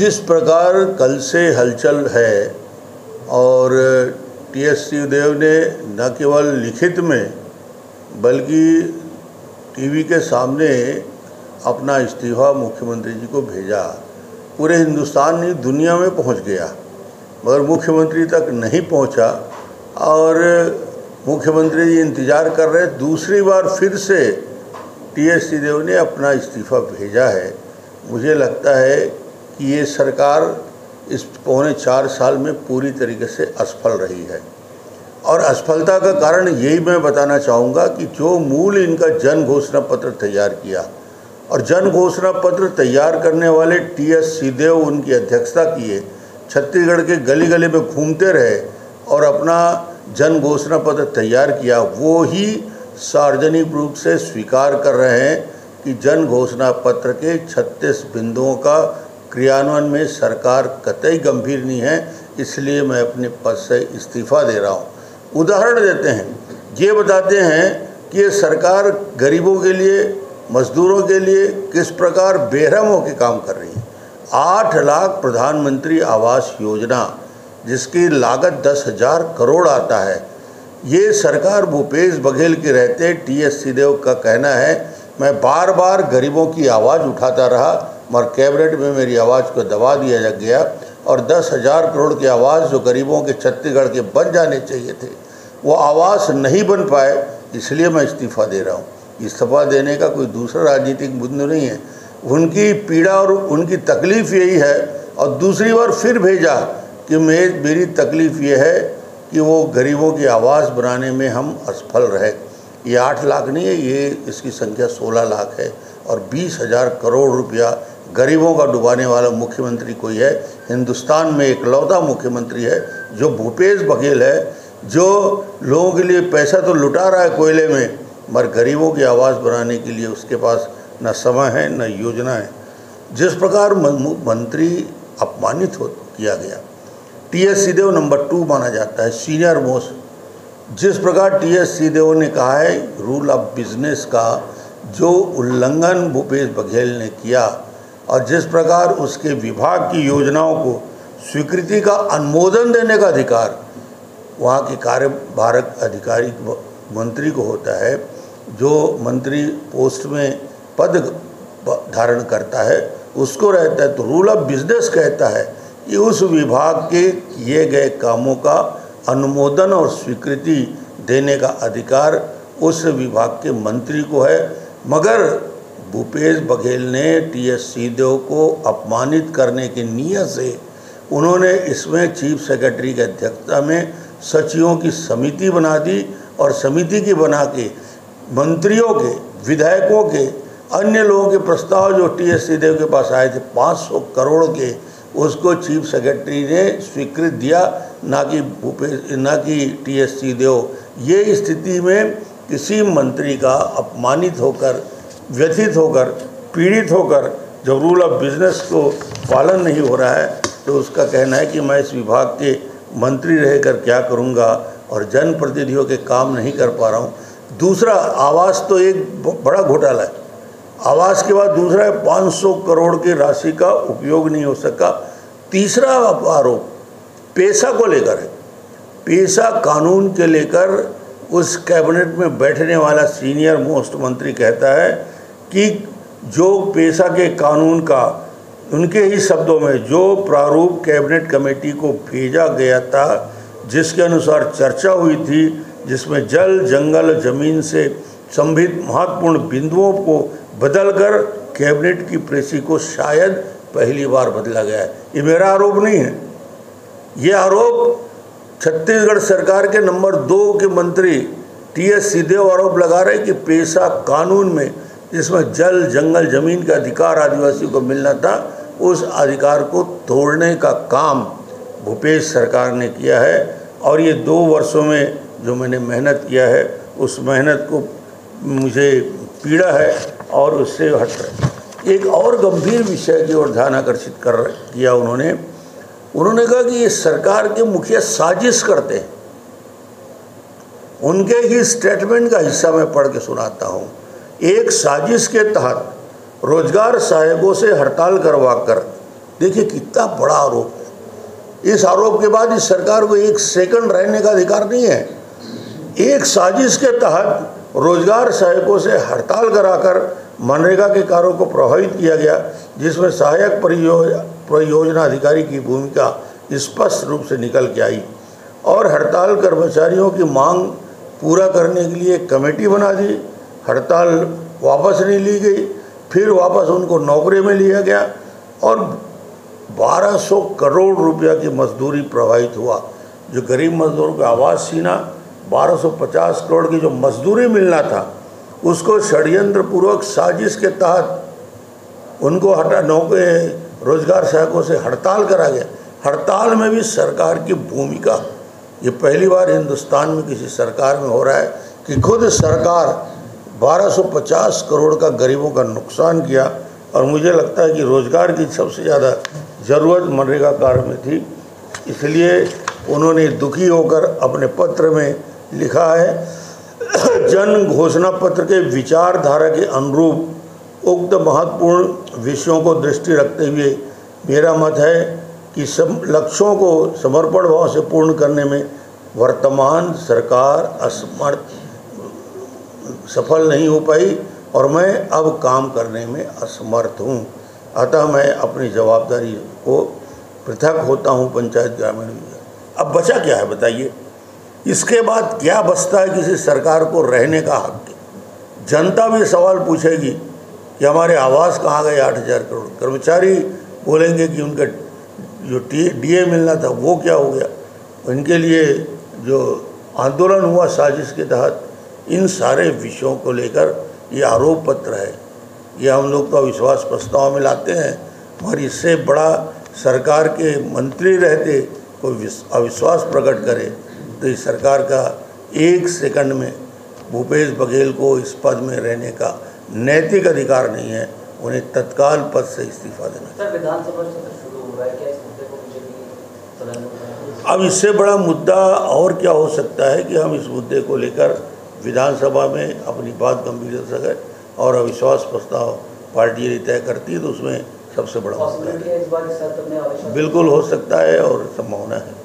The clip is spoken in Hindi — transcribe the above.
जिस प्रकार कल से हलचल है और टी एस देव ने न केवल लिखित में, बल्कि टीवी के सामने अपना इस्तीफ़ा मुख्यमंत्री जी को भेजा, पूरे हिंदुस्तान नहीं, दुनिया में पहुँच गया। मगर मुख्यमंत्री तक नहीं पहुँचा और मुख्यमंत्री जी इंतज़ार कर रहे दूसरी बार फिर से टी एस देव ने अपना इस्तीफ़ा भेजा है। मुझे लगता है कि ये सरकार इस पौने चार साल में पूरी तरीके से असफल रही है। और असफलता का कारण यही मैं बताना चाहूँगा कि जो मूल इनका जन घोषणा पत्र तैयार किया और जन घोषणा पत्र तैयार करने वाले टी एस सीदेव उनकी अध्यक्षता किए, छत्तीसगढ़ के गली गली में घूमते रहे और अपना जन घोषणा पत्र तैयार किया, वो ही सार्वजनिक रूप से स्वीकार कर रहे हैं कि जन घोषणा पत्र के 36 बिंदुओं का क्रियान्वयन में सरकार कतई गंभीर नहीं है, इसलिए मैं अपने पद से इस्तीफ़ा दे रहा हूँ। उदाहरण देते हैं, ये बताते हैं कि ये सरकार गरीबों के लिए, मजदूरों के लिए किस प्रकार बेरहम होकर काम कर रही है। आठ लाख प्रधानमंत्री आवास योजना, जिसकी लागत दस हज़ार करोड़ आता है। ये सरकार भूपेश बघेल के रहते, टी एस सिदेव का कहना है, मैं बार बार गरीबों की आवाज़ उठाता रहा मगर कैबिनेट में मेरी आवाज़ को दबा दिया गया और दस हज़ार करोड़ की आवाज़ जो गरीबों के छत्तीसगढ़ के बन जाने चाहिए थे, वो आवाज़ नहीं बन पाए, इसलिए मैं इस्तीफ़ा दे रहा हूँ। इस्तीफ़ा देने का कोई दूसरा राजनीतिक बिंदु नहीं है। उनकी पीड़ा और उनकी तकलीफ़ यही है और दूसरी बार फिर भेजा कि मैं, मेरी तकलीफ़ ये है कि वो गरीबों की आवाज़ बनाने में हम असफल रहे। ये आठ लाख नहीं है, ये इसकी संख्या सोलह लाख है और बीस हज़ार करोड़ रुपया गरीबों का डुबाने वाला मुख्यमंत्री कोई है? हिंदुस्तान में एक लौता मुख्यमंत्री है, जो भूपेश बघेल है, जो लोगों के लिए पैसा तो लुटा रहा है कोयले में, मगर गरीबों की आवाज़ बनाने के लिए उसके पास न समय है, न योजना है। जिस प्रकार मंत्री अपमानित हो, किया गया, टी एस सीदेव नंबर टू माना जाता है, सीनियर मोस्ट। जिस प्रकार टी एस सीदेव ने कहा है, रूल ऑफ़ बिज़नेस का जो उल्लंघन भूपेश बघेल ने किया और जिस प्रकार उसके विभाग की योजनाओं को स्वीकृति का अनुमोदन देने का अधिकार, वहाँ के कार्यभारक अधिकारी मंत्री को होता है, जो मंत्री पोस्ट में पद धारण करता है, उसको रहता है तो रूल ऑफ़ बिज़नेस कहता है कि उस विभाग के किए गए कामों का अनुमोदन और स्वीकृति देने का अधिकार उस विभाग के मंत्री को है। मगर भूपेश बघेल ने टी एस सीदेव को अपमानित करने की नीयत से उन्होंने इसमें चीफ सेक्रेटरी की अध्यक्षता में सचिवों की समिति बना दी और समिति की बना के मंत्रियों के, विधायकों के, अन्य लोगों के प्रस्ताव जो टी एस देव के पास आए थे 500 करोड़ के, उसको चीफ सेक्रेटरी ने स्वीकृत दिया। ना कि भूपेश, ना कि टी एस देव ये स्थिति में किसी मंत्री का अपमानित होकर व्यथित होकर, पीड़ित होकर जब रूल ऑफ़ बिज़नेस को पालन नहीं हो रहा है तो उसका कहना है कि मैं इस विभाग के मंत्री रहकर क्या करूँगा और जनप्रतिनिधियों के काम नहीं कर पा रहा हूँ। दूसरा, आवास तो एक बड़ा घोटाला है। आवास के बाद दूसरा है 500 करोड़ की राशि का उपयोग नहीं हो सका। तीसरा आरोप, पैसा को लेकर है। पैसा कानून के लेकर उस कैबिनेट में बैठने वाला सीनियर मोस्ट मंत्री कहता है कि जो पेशा के कानून का, उनके ही शब्दों में जो प्रारूप कैबिनेट कमेटी को भेजा गया था, जिसके अनुसार चर्चा हुई थी, जिसमें जल, जंगल, ज़मीन से संभित महत्वपूर्ण बिंदुओं को बदलकर कैबिनेट की प्रेसी को शायद पहली बार बदला गया है। ये मेरा आरोप नहीं है। ये आरोप छत्तीसगढ़ सरकार के नंबर दो के मंत्री टी एस सिद्धेव आरोप लगा रहे कि पेशा कानून में जिसमें जल, जंगल, ज़मीन का अधिकार आदिवासियों को मिलना था, उस अधिकार को तोड़ने का काम भूपेश सरकार ने किया है। और ये दो वर्षों में जो मैंने मेहनत किया है, उस मेहनत को मुझे पीड़ा है और उससे हट रहे एक और गंभीर विषय की ओर ध्यान आकर्षित कर किया उन्होंने। उन्होंने कहा कि ये सरकार के मुखिया साजिश करते हैं। उनके ही स्टेटमेंट का हिस्सा मैं पढ़ के सुनाता हूँ। एक साजिश के तहत रोज़गार सहायकों से हड़ताल करवा कर, देखिए कितना बड़ा आरोप है। इस आरोप के बाद इस सरकार को एक सेकंड रहने का अधिकार नहीं है। एक साजिश के तहत रोज़गार सहायकों से हड़ताल कराकर मनरेगा के कार्यों को प्रभावित किया गया, जिसमें सहायक परियोजना अधिकारी की भूमिका स्पष्ट रूप से निकल के आई और हड़ताल कर्मचारियों की मांग पूरा करने के लिए कमेटी बना दी। हड़ताल वापस नहीं ली गई, फिर वापस उनको नौकरी में लिया गया और 1200 करोड़ रुपया की मजदूरी प्रभावित हुआ। जो गरीब मजदूरों का आवाज़ छीना 1250 करोड़ की जो मजदूरी मिलना था, उसको षड्यंत्र पूर्वक साजिश के तहत उनको हटा, नौकरी, रोज़गार सहायकों से हड़ताल करा गया। हड़ताल में भी सरकार की भूमिका, ये पहली बार हिंदुस्तान में किसी सरकार में हो रहा है कि खुद सरकार 1250 करोड़ का गरीबों का नुकसान किया और मुझे लगता है कि रोज़गार की सबसे ज़्यादा ज़रूरत मनरेगा कार्य में थी। इसलिए उन्होंने दुखी होकर अपने पत्र में लिखा है, जन घोषणा पत्र के विचारधारा के अनुरूप उक्त महत्वपूर्ण विषयों को दृष्टि रखते हुए मेरा मत है कि सब लक्ष्यों को समर्पण भाव से पूर्ण करने में वर्तमान सरकार असमर्थ सफल नहीं हो पाई और मैं अब काम करने में असमर्थ हूँ। अतः मैं अपनी जवाबदारी को पृथक होता हूँ पंचायत ग्रामीण अब बचा क्या है बताइए? इसके बाद क्या बचता है किसी सरकार को रहने का हक? जनता भी सवाल पूछेगी कि हमारे आवास कहाँ गए? आठ हज़ार करोड़। कर्मचारी बोलेंगे कि उनका जो टी डी मिलना था वो क्या हो गया? इनके लिए जो आंदोलन हुआ साजिश के तहत इन सारे विषयों को लेकर ये आरोप पत्र है। ये हम लोग तो अविश्वास प्रस्ताव में लाते हैं मगर इससे बड़ा सरकार के मंत्री रहते कोई अविश्वास प्रकट करे तो इस सरकार का एक सेकंड में भूपेश बघेल को इस पद में रहने का नैतिक अधिकार नहीं है उन्हें तत्काल पद से इस्तीफा देना अब इससे बड़ा मुद्दा और क्या हो सकता है कि हम इस मुद्दे को लेकर विधानसभा में अपनी बात गंभीरता से और अविश्वास प्रस्ताव पार्टी यदि तय करती है तो उसमें सबसे बड़ा होता है बिल्कुल हो सकता है और संभावना है।